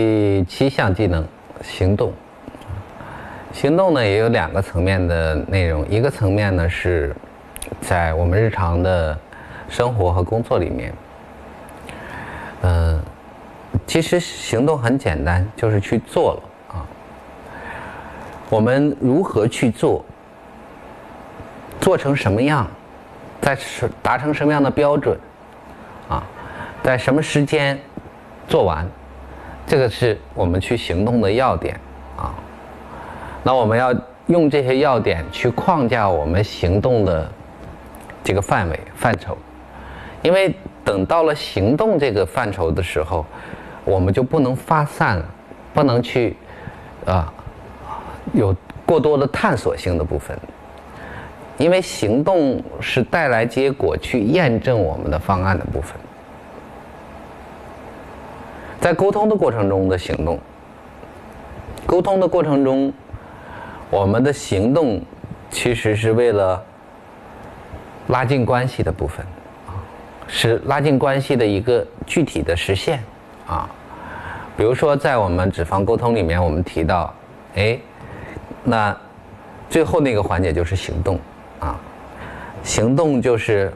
第七项技能，行动。行动呢也有两个层面的内容，一个层面呢是在我们日常的生活和工作里面，嗯，其实行动很简单，就是去做了啊。我们如何去做，做成什么样，在达成什么样的标准，啊，在什么时间做完，这个是我们去行动的要点啊。那我们要用这些要点去框架我们行动的这个范围范畴，因为等到了行动这个范畴的时候，我们就不能发散了，不能去啊有过多的探索性的部分，因为行动是带来结果去验证我们的方案的部分，在沟通的过程中的行动，沟通的过程中。我们的行动其实是为了拉近关系的部分，啊，是拉近关系的一个具体的实现，啊，比如说在我们脂肪沟通里面，我们提到，哎，那最后那个环节就是行动，啊，行动就是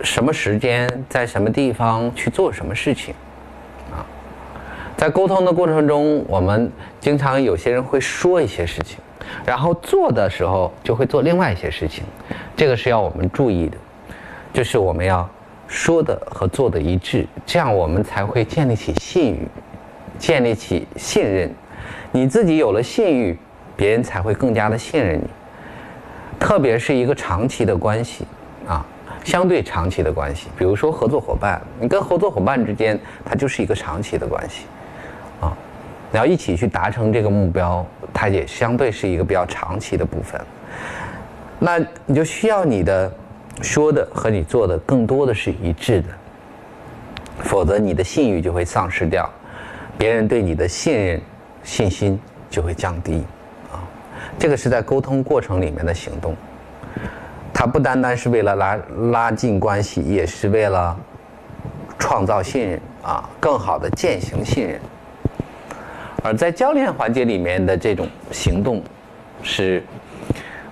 什么时间在什么地方去做什么事情，在沟通的过程中，我们经常有些人会说一些事情。然后做的时候就会做另外一些事情，这个是要我们注意的，就是我们要说的和做的一致，这样我们才会建立起信誉，建立起信任。你自己有了信誉，别人才会更加的信任你。特别是一个长期的关系啊，相对长期的关系，比如说合作伙伴，你跟合作伙伴之间，它就是一个长期的关系。然后一起去达成这个目标，它也相对是一个比较长期的部分。那你就需要你的说的和你做的更多的是一致的，否则你的信誉就会丧失掉，别人对你的信任、信心就会降低。啊，这个是在沟通过程里面的行动，它不单单是为了拉拉近关系，也是为了创造信任啊，更好的践行信任。而在教练环节里面的这种行动，是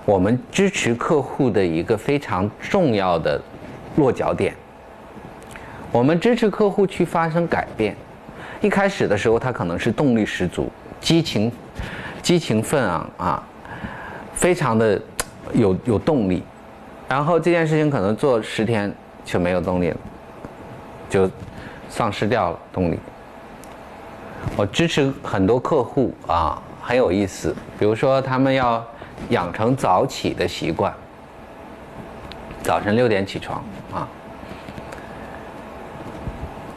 我们支持客户的一个非常重要的落脚点。我们支持客户去发生改变。一开始的时候，他可能是动力十足、激情、激情奋昂啊，非常的有有动力。然后这件事情可能做十天就没有动力了，就丧失掉了动力。我支持很多客户啊，很有意思。比如说，他们要养成早起的习惯，早晨六点起床啊。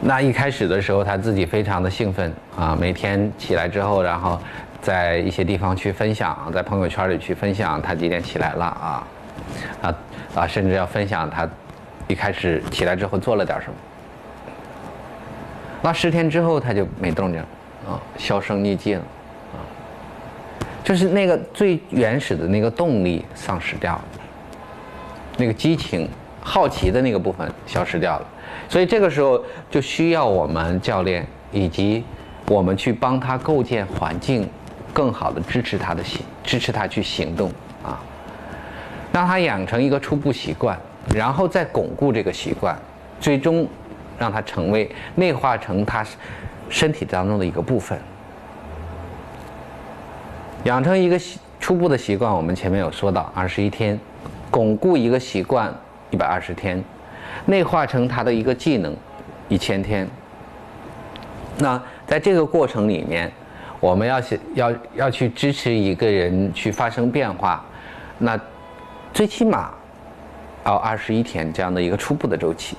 那一开始的时候，他自己非常的兴奋啊，每天起来之后，然后在一些地方去分享，在朋友圈里去分享他几点起来了啊，啊啊，甚至要分享他一开始起来之后做了点什么。那十天之后，他就没动静。啊，销声匿迹了，啊，就是那个最原始的那个动力丧失掉了，那个激情、好奇的那个部分消失掉了，所以这个时候就需要我们教练以及我们去帮他构建环境，更好的支持他的行，支持他去行动啊，让他养成一个初步习惯，然后再巩固这个习惯，最终让他成为内化成他。身体当中的一个部分，养成一个习初步的习惯，我们前面有说到二十一天，巩固一个习惯一百二十天，内化成他的一个技能一千天。那在这个过程里面，我们要去要要去支持一个人去发生变化，那最起码要二十一天这样的一个初步的周期，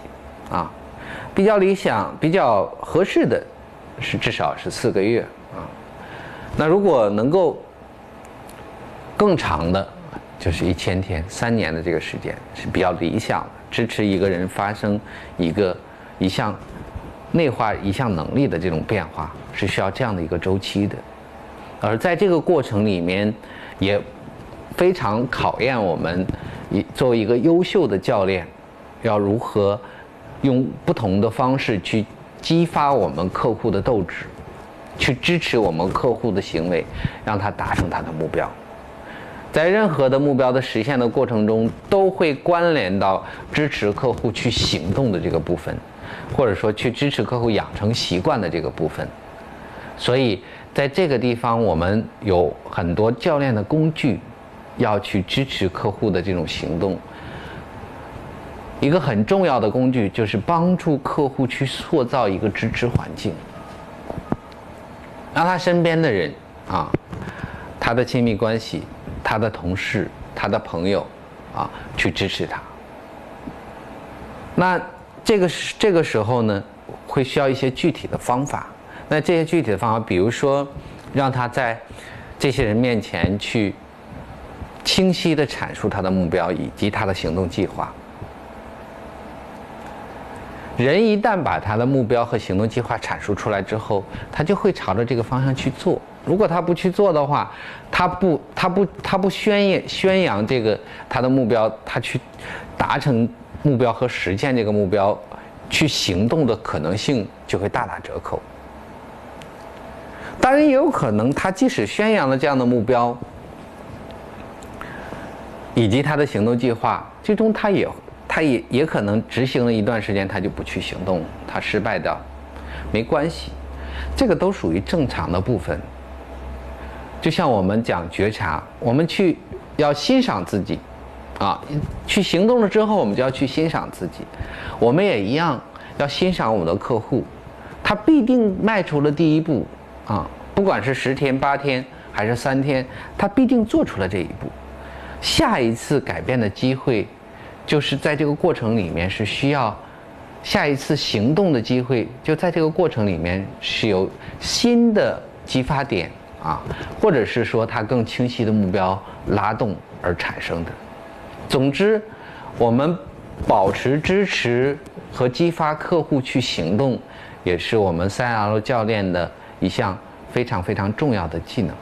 啊，比较理想、比较合适的。是至少是四个月啊，那如果能够更长的，就是一千天、三年的这个时间是比较理想的，支持一个人发生一个一项内化一项能力的这种变化，是需要这样的一个周期的。而在这个过程里面，也非常考验我们一作为一个优秀的教练，要如何用不同的方式去。激发我们客户的斗志，去支持我们客户的行为，让他达成他的目标。在任何的目标的实现的过程中，都会关联到支持客户去行动的这个部分，或者说去支持客户养成习惯的这个部分。所以，在这个地方，我们有很多教练的工具，要去支持客户的这种行动。一个很重要的工具就是帮助客户去塑造一个支持环境，让他身边的人啊，他的亲密关系。他的同事、他的朋友，啊，去支持他。那这个是这个时候呢，会需要一些具体的方法。那这些具体的方法，比如说，让他在这些人面前去清晰的阐述他的目标以及他的行动计划。人一旦把他的目标和行动计划阐述出来之后，他就会朝着这个方向去做。如果他不去做的话，他不，他不，他不宣扬宣扬这个他的目标，他去达成目标和实现这个目标，去行动的可能性就会大打折扣。当然也有可能，他即使宣扬了这样的目标，以及他的行动计划，最终他也，他也也可能执行了一段时间，他就不去行动，他失败的，没关系，这个都属于正常的部分。就像我们讲觉察，我们去要欣赏自己，啊，去行动了之后，我们就要去欣赏自己。我们也一样要欣赏我们的客户，他必定迈出了第一步，啊，不管是十天、八天还是三天，他必定做出了这一步。下一次改变的机会，就是在这个过程里面是需要下一次行动的机会，就在这个过程里面是有新的激发点。啊，或者是说它更清晰的目标拉动而产生的。总之，我们保持支持和激发客户去行动，也是我们三 L 教练的一项非常非常重要的技能。